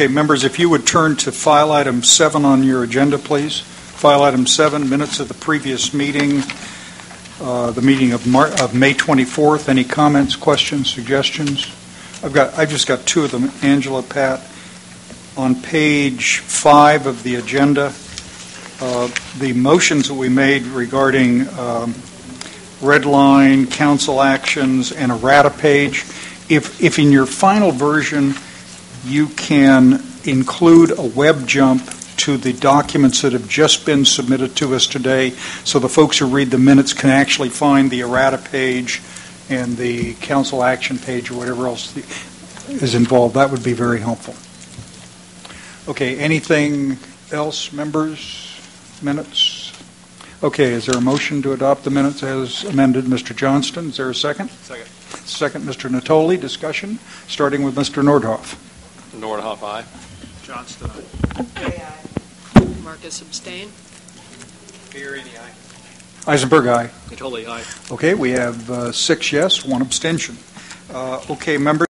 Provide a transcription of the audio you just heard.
Okay, members, if you would turn to file item seven on your agenda, please. File item seven, minutes of the previous meeting, uh, the meeting of Mar, of May 24th. Any comments, questions, suggestions? I've got, I've just got two of them. Angela, Pat, on page five of the agenda, uh, the motions that we made regarding um, red line, council actions, and errata page, if, if in your final version, you can include a web jump to the documents that have just been submitted to us today, so the folks who read the minutes can actually find the errata page and the council action page or whatever else the- is involved. That would be very helpful. Okay, anything else, members? Minutes? Okay, is there a motion to adopt the minutes as amended? Mr. Johnston, is there a second? Second. Second, Mr. Nottoli. Discussion, starting with Mr. Nordhoff. Nordhoff, aye. Johnston, Aye. Marcus abstain. Fiorini, aye. Isenberg, aye. Nottoli, aye. Okay, we have uh, six yes, one abstention. Uh, Okay, members.